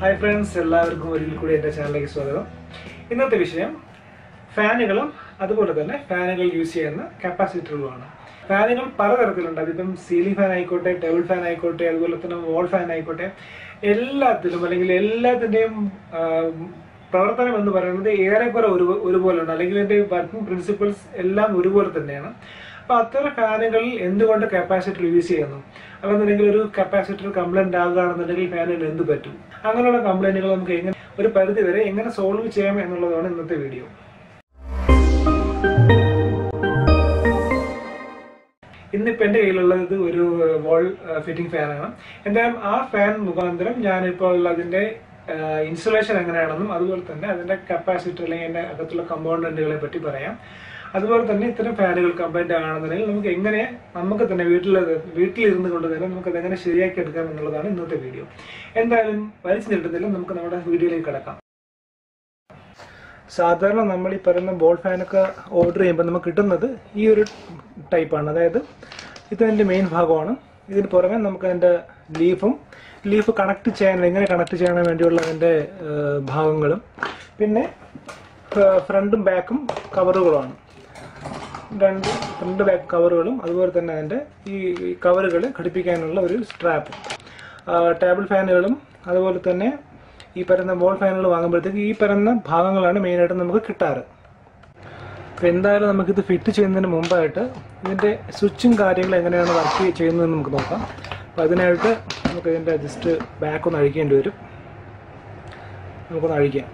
Hi friends എല്ലാവർക്കും ഒരിക്കൽ കൂടി എന്റെ ചാനലിലേക്ക് സ്വാഗതം. ഇന്നത്തെ വിഷയം ഫാനുകളും അതുപോലെ തന്നെ ഫാനുകൾ യൂസ് ചെയ്യുന്ന കപ്പാസിറ്ററുകളുമാണ് ഫാനുകൾ പലതരത്തിലുണ്ട്. അതിപ്പം സീലിംഗ് ഫാൻ ആയിക്കോട്ടെ ടേബിൾ ഫാൻ ആയിക്കോട്ടെ അതുപോലെ തന്നെ വോൾ ഫാൻ ആയിക്കോട്ടെ എല്ലാത്തിലും അല്ലെങ്കിൽ എല്ലാത്തിന്റെയും പ്രവർത്തനം എന്ന് പറയുന്നത് ഏറെക്കുറെ ഒരു ഒരുപോലെയാണ് അല്ലെങ്കിൽ എന്റെ വർക്കിംഗ് പ്രിൻസിപ്പിൾസ് എല്ലാം ഒരുപോലെ തന്നെയാണ്. അപ്പോൾ അത്തരം ഫാനുകളിൽ എന്തുകൊണ്ട് കപ്പാസിറ്റർ യൂസ് ചെയ്യുന്നു? അല്ലെന്നുണ്ടെങ്കിൽ ഒരു കപ്പാസിറ്റർ കംപ്ലൈന്റ് ആകുകയാണെന്നുണ്ടെങ്കിൽ ഫാനിൽ എന്ത് പറ്റും? അങ്ങനെയുള്ള കംപ്ലൈന്റുകൾ നമുക്ക് എങ്ങനെ ഒരു പരിധി വരെ എങ്ങനെ സോൾവ് ചെയ്യാം എന്നുള്ളതാണ് ഇന്നത്തെ വീഡിയോ ഇന്നിപ്പോൾ എന്റെ കയ്യിലുള്ളത് ഒരു വോൾ ഫിറ്റിംഗ് ഫാനാണ് എന്തായാലും ആ ഫാൻ മുഖാന്തരം ഞാനിപ്പോൾ അതിന്റെ ഇൻസുലേഷൻ എങ്ങനെയാണെന്നും അതുപോലെ തന്നെ അതിന്റെ കപ്പാസിറ്റി അല്ലെങ്കിൽ അതിന്റെ അകത്തുള്ള കമ്പോണന്റുകളെ പറ്റി പറയാം. അതുപോലെ തന്നെ ഇത്തരം ഫാനുകൾ കംപ്ലൈന്റ് ആണെന്നുണ്ടെങ്കിൽ നമുക്ക് എങ്ങനെ നമുക്ക് തന്നെ വീട്ടിൽ വീട്ടിലിരുന്ന് കൊണ്ട് തന്നെ നമുക്ക് എങ്ങനെ ശരിയാക്കി എടുക്കാം എന്നുള്ളതാണ് ഇന്നത്തെ വീഡിയോ എന്തായാലും വലിച്ചു നീട്ടുന്നില്ല. നമുക്ക് നമ്മുടെ വീഡിയോയിലേക്ക് കിടക്കാം. സാധാരണ നമ്മൾ ഈ പറയുന്ന ബോൾ ഫാനൊക്കെ ഓർഡർ ചെയ്യുമ്പോൾ നമുക്ക് കിട്ടുന്നത് ഈ ഒരു ടൈപ്പാണ് അതായത് ഇത് അതിന്റെ മെയിൻ ഭാഗമാണ്. ഇതിന് പുറമെ നമുക്ക് അതിന്റെ ലീഫും ലീഫ് കണക്ട് ചെയ്യാൻ എങ്ങനെ കണക്ട് ചെയ്യാൻ വേണ്ടിയുള്ള അതിന്റെ ഭാഗങ്ങളും. പിന്നെ ഫ്രണ്ടും ബാക്കും കവറുകളുമാണ് രണ്ട് ഫ്രണ്ട് ബാക്ക് കവറുകളും അതുപോലെ തന്നെ അതിന്റെ ഈ കവറുകൾ ഘടിപ്പിക്കാനുള്ള ഒരു സ്ട്രാപ്പ് ടേബിൾ ഫാനുകളും അതുപോലെ തന്നെ ഈ പരന്ന ബോൾ ഫാനുകൾ വാങ്ങുമ്പോഴത്തേക്ക് ഈ പരന്ന ഭാഗങ്ങളാണ് മെയിനായിട്ട് നമുക്ക് കിട്ടാറ്. അപ്പോൾ എന്തായാലും നമുക്കിത് ഫിറ്റ് ചെയ്യുന്നതിന് മുമ്പായിട്ട് ഇതിന്റെ സ്വിച്ചും കാര്യങ്ങളും എങ്ങനെയാണ് വർക്ക് ചെയ്യുന്നതെന്ന് നമുക്ക് നോക്കാം. അപ്പോൾ അതിനായിട്ട് നമുക്ക് ഇതിന്റെ ജസ്റ്റ് ബാക്ക് ഒന്ന് അഴിക്കേണ്ടി വരും. നമുക്കൊന്ന് അഴിക്കാം.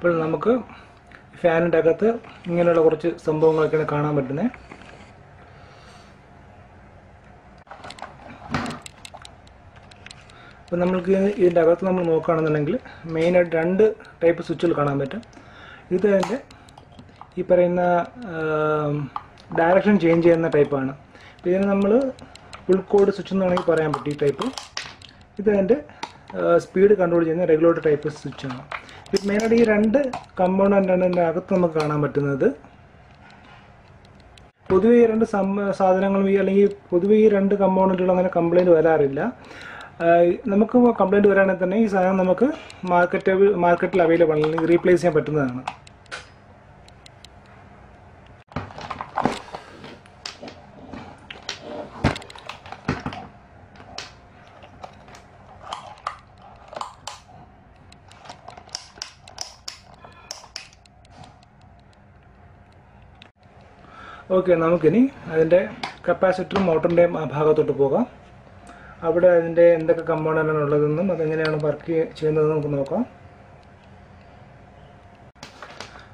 ഇപ്പോൾ നമുക്ക് ഫാനിന്റെ അകത്ത് ഇങ്ങനെയുള്ള കുറച്ച് സംഭവങ്ങളൊക്കെയാണ് കാണാൻ പറ്റുന്നത് അപ്പോൾ നമ്മൾക്ക് ഇതിന്റെ അകത്ത് നമ്മൾ നോക്കുകയാണെന്നുണ്ടെങ്കിൽ മെയിനായിട്ട് രണ്ട് ടൈപ്പ് സ്വിച്ചുകൾ കാണാൻ പറ്റും. ഇത് അതിന്റെ ഈ പറയുന്ന ഡയറക്ഷൻ ചേഞ്ച് ചെയ്യുന്ന ടൈപ്പാണ് ഇതിന് നമ്മൾ കോഡ് സ്വിച്ച് എന്ന് വേണമെങ്കിൽ പറയാൻ പറ്റും ഈ ടൈപ്പ് ഇത് അതിന്റെ സ്പീഡ് കൺട്രോൾ ചെയ്യുന്ന റെഗുലേറ്റർ ടൈപ്പ് സ്വിച്ചാണ് മെയിനായിട്ട് ഈ രണ്ട് കമ്പോണന്റാണ് ഇതിന്റെ അകത്ത് നമുക്ക് കാണാൻ പറ്റുന്നത്. പൊതുവെ ഈ രണ്ട് സാധനങ്ങളും ഈ അല്ലെങ്കിൽ പൊതുവെ ഈ രണ്ട് കമ്പോണന്റുകളും അങ്ങനെ കംപ്ലൈന്റ് വരാറില്ല. നമുക്ക് കംപ്ലൈന്റ് വരാണെങ്കിൽ തന്നെ ഈ സാധനം നമുക്ക് മാർക്കറ്റ് മാർക്കറ്റിൽ അവൈലബിൾ അല്ലെങ്കിൽ റീപ്ലേസ് ചെയ്യാൻ പറ്റുന്നതാണ്. ഓക്കെ നമുക്കിനി അതിന്റെ കപ്പാസിറ്ററും മോട്ടറിന്റെയും ആ ഭാഗത്തോട്ട് പോകാം. അവിടെ അതിന്റെ എന്തൊക്കെ കമ്പോണന്റാണ് ഉള്ളതെന്നും അതെങ്ങനെയാണ് വർക്ക് ചെയ്യുന്നതെന്നും നമുക്ക് നോക്കാം.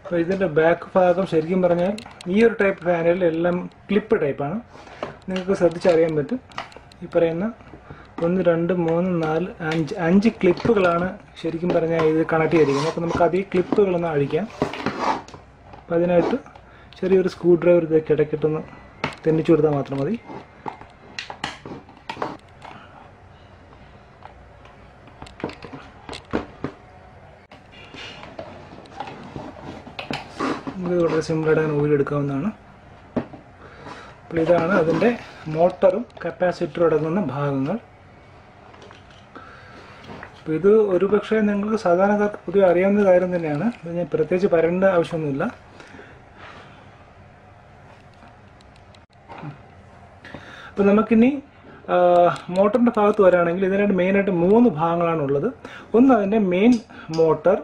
അപ്പോൾ ഇതിന്റെ ബാക്ക് ഭാഗം ശരിക്കും പറഞ്ഞാൽ ഈ ഒരു ടൈപ്പ് ഫാനിൽ എല്ലാം ക്ലിപ്പ് ടൈപ്പാണ് നിങ്ങൾക്ക് ശ്രദ്ധിച്ചറിയാൻ പറ്റും. ഈ പറയുന്ന ഒന്ന് രണ്ട് മൂന്ന് നാല് അഞ്ച് അഞ്ച് ക്ലിപ്പുകളാണ് ശരിക്കും പറഞ്ഞാൽ ഇത് കണക്ട് ചെയ്തിരിക്കുന്നത്. അപ്പോൾ നമുക്ക് അതേ ക്ലിപ്പുകളൊന്ന് അഴിക്കാം. അപ്പോൾ അതിനായിട്ട് ചെറിയൊരു സ്ക്രൂ ഡ്രൈവർ ഇതൊക്കെ ഇടയ്ക്കിട്ടൊന്ന് തെന്നിച്ചു കൊടുത്താൽ മാത്രം മതി. നമുക്ക് വളരെ സിമ്പിളായിട്ട് അങ്ങനെ ഊരിയെടുക്കാവുന്നതാണ്. അപ്പോൾ ഇതാണ് അതിന്റെ മോട്ടറും കപ്പാസിറ്ററും അടങ്ങുന്ന ഭാഗങ്ങൾ. അപ്പോൾ ഇത് ഒരു പക്ഷേ നിങ്ങൾക്ക് സാധാരണക്കാർക്ക് പൊതുവെ അറിയാവുന്ന കാര്യം തന്നെയാണ്. ഞാൻ പ്രത്യേകിച്ച് പറയേണ്ട ആവശ്യമൊന്നുമില്ല. അപ്പോൾ നമുക്കിനി മോട്ടറിന്റെ ഭാഗത്ത് വരാണെങ്കിൽ ഇതിനായിട്ട് മെയിനായിട്ട് മൂന്ന് ഭാഗങ്ങളാണ് ഉള്ളത് ഒന്ന് അതിന്റെ മെയിൻ മോട്ടർ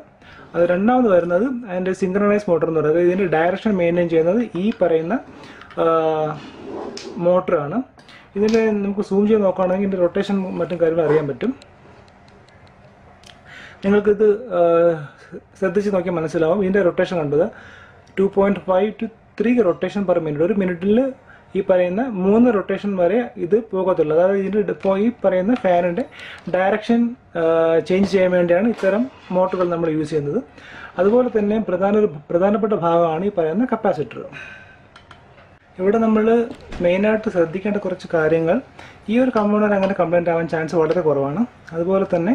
അത് രണ്ടാമത് വരുന്നത് അതിന്റെ സിങ്ക്രണൈസ് മോട്ടർ എന്ന് പറയുന്നത്. ഇതിന്റെ ഡയറക്ഷൻ മെയിന്റെയിൻ ചെയ്യുന്നത് ഈ പറയുന്ന മോട്ടറാണ് ഇതിന്റെ നമുക്ക് സൂം ചെയ്ത് നോക്കുകയാണെങ്കിൽ ഇതിന്റെ റൊട്ടേഷൻ മറ്റും കാര്യങ്ങൾ അറിയാൻ പറ്റും. നിങ്ങൾക്കിത് ശ്രദ്ധിച്ച് നോക്കിയാൽ മനസ്സിലാവും. ഇതിന്റെ റൊട്ടേഷൻ കണ്ടത് two point five two three rotation per minute ഒരു മിനിറ്റിൽ ഈ പറയുന്ന മൂന്ന് റൊട്ടേഷൻ വരെ ഇത് പോകത്തുള്ളൂ. അതായത് ഇതിന്റെ ഇപ്പോൾ ഈ പറയുന്ന ഫാനിന്റെ ഡയറക്ഷൻ ചേഞ്ച് ചെയ്യാൻ വേണ്ടിയാണ് ഇത്തരം മോട്ടറുകൾ നമ്മൾ യൂസ് ചെയ്യുന്നത്. അതുപോലെ തന്നെ പ്രധാന ഒരു പ്രധാനപ്പെട്ട ഭാഗമാണ് ഈ പറയുന്ന കപ്പാസിറ്റർ ഇവിടെ നമ്മൾ മെയിനായിട്ട് ശ്രദ്ധിക്കേണ്ട കുറച്ച് കാര്യങ്ങൾ. ഈ ഒരു കമ്പോണർ അങ്ങനെ കംപ്ലൈന്റ് ആവാൻ ചാൻസ് വളരെ കുറവാണ്. അതുപോലെ തന്നെ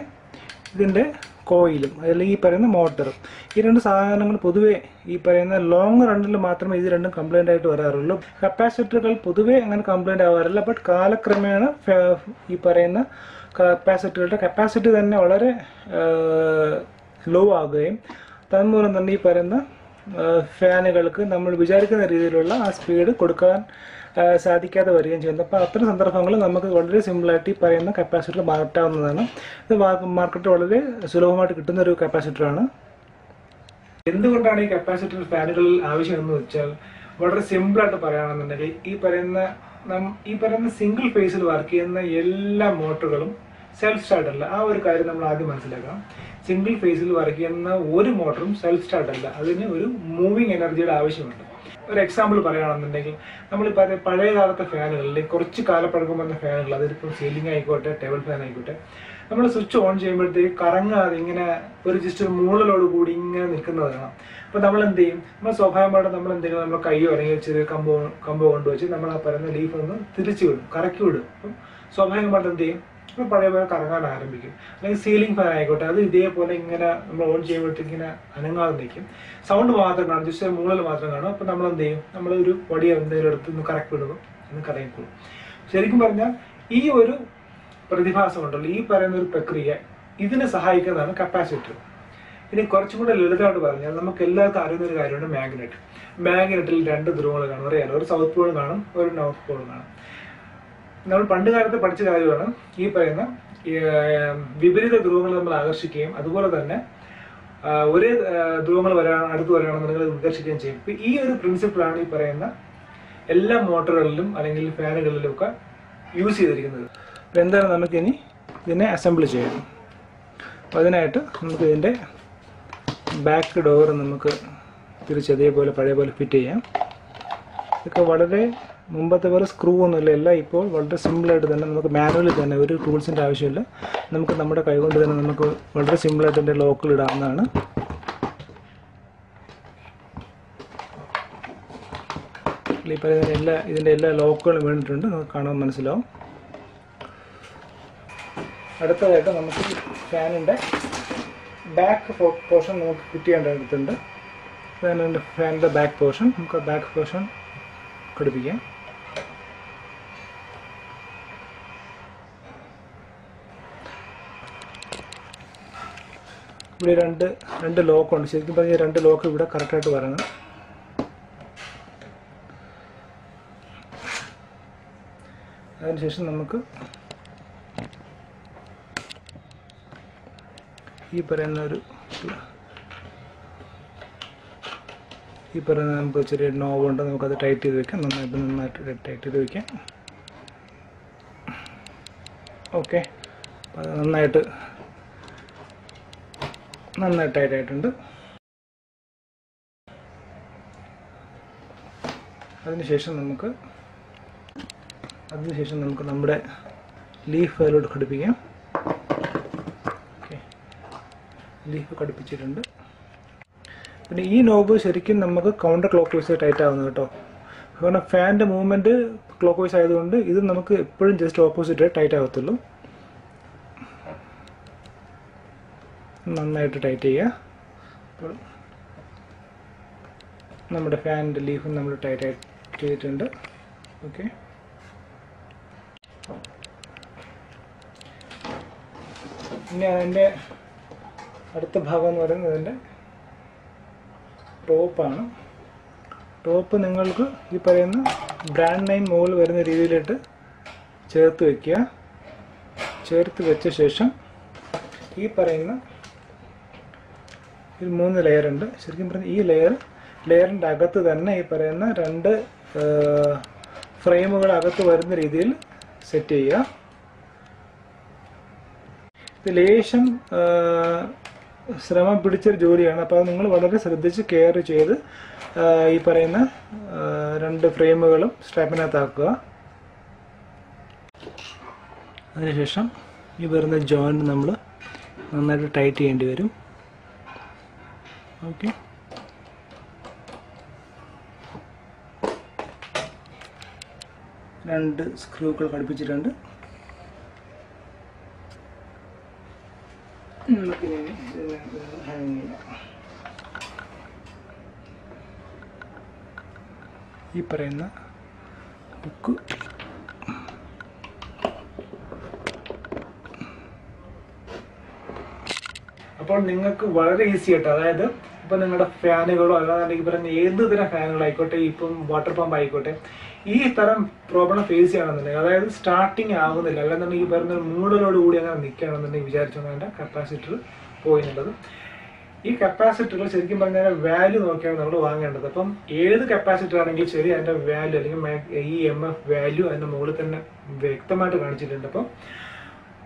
ഇതിന്റെ കോയിലും അല്ലെങ്കിൽ ഈ പറയുന്ന മോട്ടറും ഈ രണ്ട് സാധനങ്ങൾ പൊതുവേ ഈ പറയുന്ന ലോങ് റണ്ണിൽ മാത്രമേ ഇത് രണ്ടും കംപ്ലൈന്റ് ആയിട്ട് വരാറുള്ളൂ. കപ്പാസിറ്ററുകൾ പൊതുവേ അങ്ങനെ കംപ്ലൈന്റ് ആവാറില്ല. ബട്ട് കാലക്രമേണ ഈ പറയുന്ന കപ്പാസിറ്ററുകളുടെ കപ്പാസിറ്റി തന്നെ വളരെ ലോ ആകുകയും തന്മൂലം തന്നെ ഈ പറയുന്ന ഫാനുകൾക്ക് നമ്മൾ വിചാരിക്കുന്ന രീതിയിലുള്ള ആ സ്പീഡ് കൊടുക്കാൻ സാധിക്കാതെ വരികയും ചെയ്യുന്നു. അപ്പോൾ അത്തരം സന്ദർഭങ്ങളിൽ നമുക്ക് വളരെ സിമ്പിളായിട്ട് ഈ പറയുന്ന കപ്പാസിറ്റർ മാറ്റാവുന്നതാണ്. ഇത് മാർക്കറ്റ് വളരെ സുലഭമായിട്ട് കിട്ടുന്ന ഒരു കപ്പാസിറ്ററാണ് എന്തുകൊണ്ടാണ് ഈ കപ്പാസിറ്റർ ഫാനുകളിൽ ആവശ്യമെന്ന് വെച്ചാൽ വളരെ സിമ്പിളായിട്ട് പറയുകയാണെന്നുണ്ടെങ്കിൽ ഈ പറയുന്ന ഈ പറയുന്ന സിംഗിൾ ഫേസിൽ വർക്ക് ചെയ്യുന്ന എല്ലാ മോട്ടറുകളും സെൽഫ് സ്റ്റാർട്ട് അല്ല. ആ ഒരു കാര്യം നമ്മൾ ആദ്യം മനസ്സിലാക്കണം. സിംഗിൾ ഫേസിൽ വർക്ക് ചെയ്യുന്ന ഒരു മോട്ടറും സെൽഫ് സ്റ്റാർട്ട് അല്ല. അതിന് ഒരു മൂവിങ് എനർജിയുടെ ആവശ്യമുണ്ട്. ഒരു എക്സാമ്പിൾ പറയുകയാണെന്നുണ്ടെങ്കിൽ നമ്മൾ പറയുന്ന പഴയ കാലത്തെ ഫാനുകളിൽ കുറച്ച് കാലപ്പഴക്കം വന്ന ഫാനുകൾ അതിപ്പോൾ സീലിംഗ് ആയിക്കോട്ടെ ടേബിൾ ഫാൻ ആയിക്കോട്ടെ നമ്മൾ സ്വിച്ച് ഓൺ ചെയ്യുമ്പോഴത്തേക്ക് കറങ്ങാതെ ഇങ്ങനെ ഒരു ജസ്റ്റ് ഒരു മൂളലോട് കൂടി ഇങ്ങനെ നിൽക്കുന്നത് കാണാം. അപ്പോൾ നമ്മൾ എന്ത് ചെയ്യും? നമ്മൾ സ്വാഭാവികമായിട്ട് നമ്മൾ എന്തെങ്കിലും നമ്മൾ കൈയോ അല്ലെങ്കിൽ ചെറിയ കമ്പോ കമ്പോ കൊണ്ടുവച്ച് നമ്മൾ ആ പറയുന്ന ലീഫ് ഒന്ന് തിരിച്ചു വിടും കറക്കി വിടും. അപ്പം സ്വാഭാവികമായിട്ട് എന്ത് ചെയ്യും? നമ്മൾ പഴയ പോലെ കറങ്ങാൻ ആരംഭിക്കും. അല്ലെങ്കിൽ സീലിംഗ് ഫാൻ ആയിക്കോട്ടെ അത് ഇതേപോലെ ഇങ്ങനെ നമ്മൾ ഓൺ ചെയ്യുമ്പോഴത്തേക്ക് ഇങ്ങനെ അനങ്ങാതെ നിൽക്കും. സൗണ്ട് മാത്രം കാണും ജസ്റ്റ് മൂളൽ മാത്രം കാണും. അപ്പോൾ നമ്മൾ എന്ത് ചെയ്യും? നമ്മൾ ഒരു വടിയോ എന്തെങ്കിലും എടുത്ത് ഒന്ന് കറക്കി വിടുന്നു. എന്ന് കറങ്ങിക്കോളും. ശരിക്കും പറഞ്ഞാൽ ഈ ഒരു പ്രതിഭാസം ഉണ്ടല്ലോ ഈ പറയുന്ന ഒരു പ്രക്രിയ ഇതിനെ സഹായിക്കുന്നതാണ് കപ്പാസിറ്റർ. ഇനി കുറച്ചും കൂടെ ലളിതമായിട്ട് പറഞ്ഞാൽ നമുക്ക് എല്ലാവർക്കും അറിയുന്ന ഒരു കാര്യമാണ് മാഗ്നറ്റ്. മാഗ്നറ്റിൽ രണ്ട് ധ്രുവങ്ങൾ കാണും. അറിയാലോ? ഒരു സൗത്ത് പോളും കാണും ഒരു നോർത്ത് പോളും കാണും. നമ്മൾ പണ്ട് കാലത്ത് പഠിച്ച കാര്യമാണ് ഈ പറയുന്ന വിപരീത ധ്രുവങ്ങൾ നമ്മൾ ആകർഷിക്കുകയും അതുപോലെ തന്നെ ഒരേ ധ്രുവങ്ങൾ വരാൻ അടുത്ത് വരാണെന്നുണ്ടെങ്കിൽ വികർഷിക്കുകയും ചെയ്യും. ഇപ്പൊ ഈ ഒരു പ്രിൻസിപ്പിളാണ് ഈ പറയുന്ന എല്ലാ മോട്ടറുകളിലും അല്ലെങ്കിൽ ഫാനുകളിലും ഒക്കെ യൂസ് ചെയ്തിരിക്കുന്നത്. അപ്പോൾ എന്തായാലും നമുക്കിനി ഇതിനെ അസംബിൾ ചെയ്യണം അപ്പോൾ അതിനായിട്ട് നമുക്ക് ഇതിന്റെ ബാക്ക് ഡോർ നമുക്ക് തിരിച്ച് അതേപോലെ പഴയ പോലെ ഫിറ്റ് ചെയ്യാം. ഇതൊക്കെ വളരെ മുമ്പത്തെ പോലെ സ്ക്രൂ ഒന്നുമില്ല. എല്ലാം ഇപ്പോൾ വളരെ സിമ്പിളായിട്ട് തന്നെ നമുക്ക് മാനുവലി തന്നെ ഒരു ടൂൾസിന്റെ ആവശ്യമില്ല. നമുക്ക് നമ്മുടെ കൈകൊണ്ട് തന്നെ നമുക്ക് വളരെ സിമ്പിളായിട്ട് തന്നെ ലോക്കിൽ ഇടാവുന്നതാണ്. ഈ പറയുന്ന എല്ലാ ഇതിന്റെ എല്ലാ ലോക്കുകളും വേണ്ടിയിട്ടുണ്ട് നമുക്ക് കാണാൻ മനസ്സിലാവും. അടുത്തതായിട്ട് നമുക്ക് ഫാനിന്റെ ബാക്ക് പോർഷൻ നമുക്ക് ഫിറ്റ് ചെയ്യേണ്ടതുണ്ട് ഫാനിന്റെ ഫാനിന്റെ ബാക്ക് പോർഷൻ നമുക്ക് ബാക്ക് പോർഷൻ ഘടിപ്പിക്കാം. ഇവിടെ രണ്ട് രണ്ട് ലോക്കുണ്ട് ശരിക്കും പറഞ്ഞാൽ രണ്ട് ലോക്ക് ഇവിടെ കറക്റ്റായിട്ട് വരണം. അതിനുശേഷം നമുക്ക് ഈ പറയുന്ന ഒരു ഈ പറയുന്ന നമുക്ക് ചെറിയ നോവുണ്ട് നമുക്കത് ടൈറ്റ് ചെയ്ത് വെക്കാം. നന്നായിട്ട് നന്നായിട്ട് ടൈറ്റ് ചെയ്ത് വെക്കാം. ഓക്കെ അത് നന്നായിട്ട് നന്നായിട്ട് ടൈറ്റ് ആയിട്ടുണ്ട്. അതിനുശേഷം നമുക്ക് അതിനുശേഷം നമുക്ക് നമ്മുടെ ലീഫ് അതിലോട്ട് ഘടിപ്പിക്കാം ഓക്കെ ലീഫ് ഘടിപ്പിച്ചിട്ടുണ്ട്. പിന്നെ ഈ നോബ് ശരിക്കും നമുക്ക് കൗണ്ടർ ക്ലോക്ക് വൈസ് ടൈറ്റ് ആവുന്നത് കേട്ടോ. കാരണം ഫാനിന്റെ മൂവ്മെന്റ് ക്ലോക്ക് വൈസ് ആയതുകൊണ്ട് ഇത് നമുക്ക് എപ്പോഴും ജസ്റ്റ് ഓപ്പോസിറ്റ് ടൈറ്റ് ആകത്തുള്ളൂ നന്നായിട്ട് ടൈറ്റ് ചെയ്യുക. അപ്പോൾ നമ്മുടെ ഫാനിന്റെ ലീഫും നമ്മൾ ടൈറ്റ് ചെയ്തിട്ടുണ്ട്. ഓക്കെ ഇനി അതിന്റെ അടുത്ത ഭാഗം എന്ന് പറയുന്നത് ഇതിന്റെ ടോപ്പാണ് ടോപ്പ് നിങ്ങൾക്ക് ഈ പറയുന്ന ബ്രാൻഡ് നെയിം മുകളിൽ വരുന്ന രീതിയിലിട്ട് ചേർത്ത് വയ്ക്കുക ചേർത്ത് വെച്ച ശേഷം ഈ പറയുന്ന ഈ മൂന്ന് ലെയർ ഉണ്ട്. ശരിക്കും പറഞ്ഞാൽ ഈ ലെയർ ലെയറിന്റെ അകത്ത് തന്നെ ഈ പറയുന്ന രണ്ട് ഫ്രെയിമുകൾ അകത്ത് വരുന്ന രീതിയിൽ സെറ്റ് ചെയ്യുക. ലേശം ശ്രമം പിടിച്ചൊരു ജോലിയാണ്. അപ്പോൾ അത് നിങ്ങൾ വളരെ ശ്രദ്ധിച്ച് കെയർ ചെയ്ത് ഈ പറയുന്ന രണ്ട് ഫ്രെയിമുകളും സ്ട്രാപ്പിനകത്താക്കുക അതിനുശേഷം ഈ വരുന്ന ജോയിന്റ് നമ്മൾ നന്നായിട്ട് ടൈറ്റ് ചെയ്യേണ്ടി വരും. ഓക്കെ. രണ്ട് സ്ക്രൂകൾ ഘടിപ്പിച്ചിട്ടുണ്ട്. ചെയ്യാം ഈ പറയുന്ന ബുക്ക്. അപ്പോൾ നിങ്ങൾക്ക് വളരെ ഈസി ആയിട്ട് അതായത് ഇപ്പം നിങ്ങളുടെ ഫാനുകളോ അല്ലാതെ പറയുന്ന ഏത് തരം ഫാനുകളായിക്കോട്ടെ ഇപ്പം വാട്ടർ പമ്പ് ആയിക്കോട്ടെ ഈ തരം പ്രോബ്ലം ഫേസ് ചെയ്യണമെന്നുണ്ടെങ്കിൽ അതായത് സ്റ്റാർട്ടിങ് ആവുന്നില്ല. അല്ലെന്നുണ്ടെങ്കിൽ ഈ പറഞ്ഞ മൂടലോട് കൂടി അങ്ങനെ നിൽക്കുകയാണെന്നുണ്ടെങ്കിൽ അതിന്റെ കപ്പാസിറ്റർ പോയിന്നുള്ളത് ഈ കപ്പാസിറ്ററുകൾ ശരിക്കും പറഞ്ഞാൽ വാല്യൂ നോക്കിയാണ് നമ്മൾ വാങ്ങേണ്ടത്. അപ്പം ഏത് കപ്പാസിറ്റർ ആണെങ്കിലും ശരി അതിന്റെ വാല്യൂ അല്ലെങ്കിൽ ഈ എം എഫ് വാല്യൂ അതിന്റെ മുകളിൽ തന്നെ വ്യക്തമായിട്ട് കാണിച്ചിട്ടുണ്ട്. അപ്പം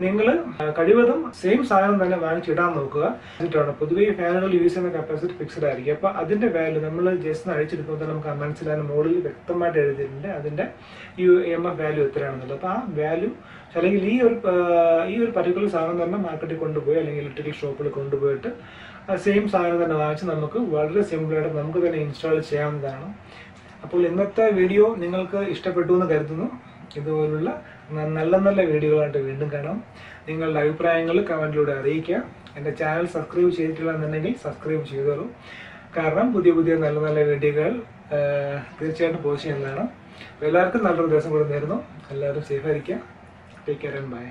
നിങ്ങൾ കഴിവതും സെയിം സാധനം തന്നെ വാങ്ങിച്ചിടാൻ നോക്കുക. എന്നിട്ടാണ് പൊതുവേ ഫാനുകൾ യൂസ് ചെയ്യുന്ന കപ്പാസിറ്റി ഫിക്സഡ് ആയിരിക്കും. അപ്പൊ അതിന്റെ വാല്യൂ നമ്മൾ ജസ്റ്റ് അഴിച്ചെടുക്കുമ്പോൾ നമുക്ക് മനസ്സിലാകുന്ന മോഡിൽ വ്യക്തമായിട്ട് എഴുതിയിട്ടുണ്ട്. അതിന്റെ ഈ എം എഫ് വാല്യൂ എത്രയാണെന്നുള്ളത്. അപ്പൊ ആ വാല്യൂ അല്ലെങ്കിൽ ഈ ഒരു ഈ ഒരു പർട്ടിക്കുലർ സാധനം തന്നെ മാർക്കറ്റിൽ കൊണ്ടുപോയി അല്ലെങ്കിൽ ഇലക്ട്രിക്കൽ ഷോപ്പിൽ കൊണ്ടുപോയിട്ട് സെയിം സാധനം തന്നെ വാങ്ങിച്ച് നമുക്ക് വളരെ സിമ്പിളായിട്ട് നമുക്ക് തന്നെ ഇൻസ്റ്റാൾ ചെയ്യാവുന്നതാണ്. അപ്പോൾ ഇന്നത്തെ വീഡിയോ നിങ്ങൾക്ക് ഇഷ്ടപ്പെട്ടു എന്ന് കരുതുന്നു. ഇതുപോലുള്ള നല്ല നല്ല വീഡിയോകളായിട്ട് വീണ്ടും കാണാം. നിങ്ങളുടെ അഭിപ്രായങ്ങൾ കമന്റിലൂടെ അറിയിക്കുക. എന്റെ ചാനൽ സബ്സ്ക്രൈബ് ചെയ്തിട്ടില്ല എന്നുണ്ടെങ്കിൽ സബ്സ്ക്രൈബ് ചെയ്തോളൂ. കാരണം പുതിയ പുതിയ നല്ല നല്ല വീഡിയോകൾ തീർച്ചയായിട്ടും പോസ്റ്റ് ചെയ്യുന്നതാണ്. എല്ലാവർക്കും നല്ലൊരു ദിവസം കൂടെ നേരുന്നു. എല്ലാവരും സേഫ് ആയിരിക്കുക. Take care and by